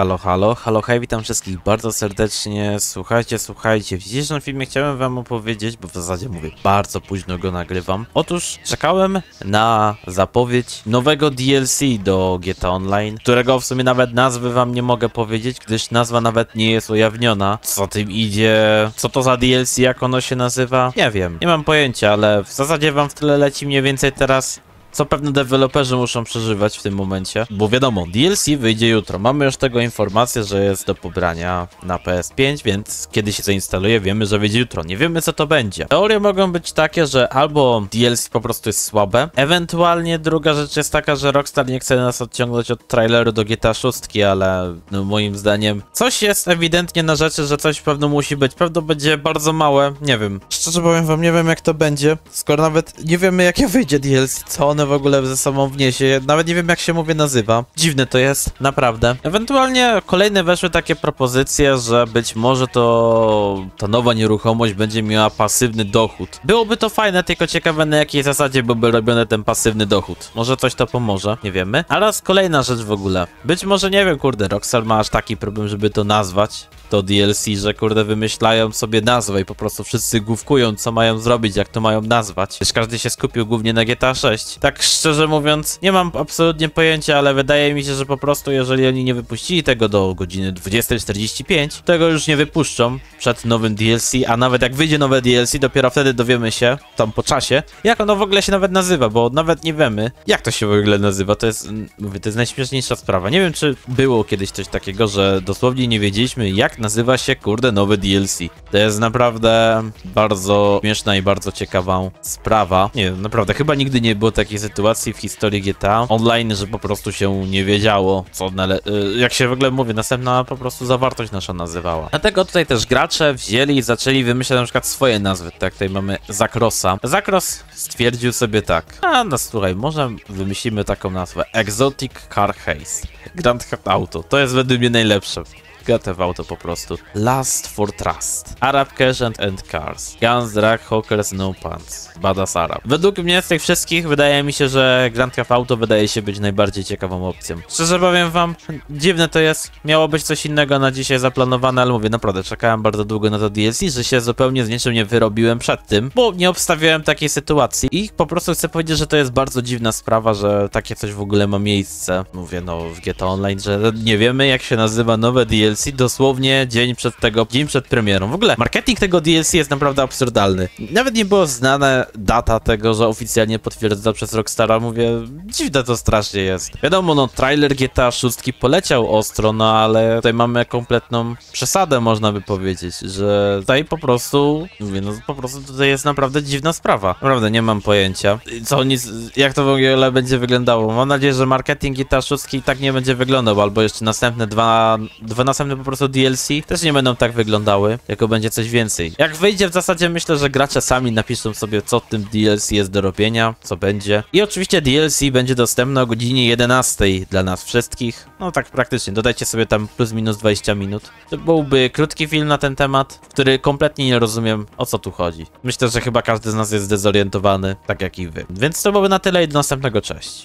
Halo, halo, halo, hej, witam wszystkich bardzo serdecznie. Słuchajcie, słuchajcie, w dzisiejszym filmie chciałem wam opowiedzieć, bo w zasadzie mówię, bardzo późno go nagrywam. Otóż czekałem na zapowiedź nowego DLC do GTA Online, którego w sumie nawet nazwy wam nie mogę powiedzieć, gdyż nazwa nawet nie jest ujawniona. Co tym idzie, co to za DLC, jak ono się nazywa? Nie wiem, nie mam pojęcia, ale w zasadzie wam w tyle leci mniej więcej teraz co pewne deweloperzy muszą przeżywać w tym momencie. Bo wiadomo, DLC wyjdzie jutro. Mamy już tego informację, że jest do pobrania na PS5, więc kiedy się zainstaluje, wiemy, że wyjdzie jutro. Nie wiemy, co to będzie. Teorie mogą być takie, że albo DLC po prostu jest słabe, ewentualnie druga rzecz jest taka, że Rockstar nie chce nas odciągnąć od traileru do GTA 6, ale no, moim zdaniem coś jest ewidentnie na rzeczy, że coś pewno musi być. Pewno będzie bardzo małe, nie wiem. Szczerze powiem wam, nie wiem jak to będzie, skoro nawet nie wiemy jakie wyjdzie DLC, co one w ogóle ze sobą wniesie. Nawet nie wiem jak się mówię nazywa. Dziwne to jest, naprawdę. Ewentualnie kolejne weszły takie propozycje, że być może to ta nowa nieruchomość będzie miała pasywny dochód. Byłoby to fajne, tylko ciekawe na jakiej zasadzie byłby robiony ten pasywny dochód. Może coś to pomoże, nie wiemy. A raz kolejna rzecz w ogóle. Być może, nie wiem, kurde, Rockstar ma aż taki problem, żeby to nazwać to DLC, że kurde wymyślają sobie nazwę i po prostu wszyscy główkują, co mają zrobić, jak to mają nazwać. Wiesz, każdy się skupił głównie na GTA 6. Tak szczerze mówiąc, nie mam absolutnie pojęcia, ale wydaje mi się, że po prostu jeżeli oni nie wypuścili tego do godziny 20.45, tego już nie wypuszczą przed nowym DLC, a nawet jak wyjdzie nowe DLC, dopiero wtedy dowiemy się, tam po czasie, jak ono w ogóle się nawet nazywa, bo nawet nie wiemy, jak to się w ogóle nazywa. To jest, mówię, to jest najśmieszniejsza sprawa. Nie wiem, czy było kiedyś coś takiego, że dosłownie nie wiedzieliśmy, jak nazywa się, kurde, nowy DLC. To jest naprawdę bardzo śmieszna i bardzo ciekawa sprawa. Nie naprawdę, chyba nigdy nie było takiej sytuacji w historii GTA Online, że po prostu się nie wiedziało, co nale- y, jak się w ogóle mówi, następna po prostu zawartość nasza nazywała. Dlatego tutaj też gracze wzięli i zaczęli wymyślać na przykład swoje nazwy. Tak, tutaj mamy Zakrosa. Zakros stwierdził sobie tak, a no słuchaj, może wymyślimy taką nazwę Exotic Car Haste. Grand Theft Auto, to jest według mnie najlepsze. GT w auto po prostu. Last for Trust. Arab Cash and, and Cars. Guns, Drag, Hawkers, No Pants. Badass Arab. Według mnie z tych wszystkich wydaje mi się, że Grand Theft Auto wydaje się być najbardziej ciekawą opcją. Szczerze powiem wam, dziwne to jest. Miało być coś innego na dzisiaj zaplanowane, ale mówię, naprawdę czekałem bardzo długo na to DLC, że się zupełnie z niczym nie wyrobiłem przed tym, bo nie obstawiałem takiej sytuacji i po prostu chcę powiedzieć, że to jest bardzo dziwna sprawa, że takie coś w ogóle ma miejsce. Mówię, no w GTA Online, że nie wiemy jak się nazywa nowe DLC dosłownie dzień przed tego, dzień przed premierą. W ogóle marketing tego DLC jest naprawdę absurdalny. Nawet nie było znane data tego, że oficjalnie potwierdza przez Rockstara. Mówię, dziwne to strasznie jest. Wiadomo, no trailer GTA 6 poleciał ostro, no ale tutaj mamy kompletną przesadę, można by powiedzieć, że tutaj po prostu, mówię, no po prostu tutaj jest naprawdę dziwna sprawa. Naprawdę nie mam pojęcia, co oni, jak to w ogóle będzie wyglądało. Mam nadzieję, że marketing GTA 6 i tak nie będzie wyglądał, albo jeszcze następne dwa, dwa następne po prostu DLC też nie będą tak wyglądały, jako będzie coś więcej. Jak wyjdzie w zasadzie myślę, że gracze sami napiszą sobie co w tym DLC jest do robienia, co będzie. I oczywiście DLC będzie dostępne o godzinie 11 dla nas wszystkich. No tak praktycznie, dodajcie sobie tam plus minus 20 minut. To byłby krótki film na ten temat, który kompletnie nie rozumiem o co tu chodzi. Myślę, że chyba każdy z nas jest zdezorientowany, tak jak i wy. Więc to byłoby na tyle i do następnego, cześć.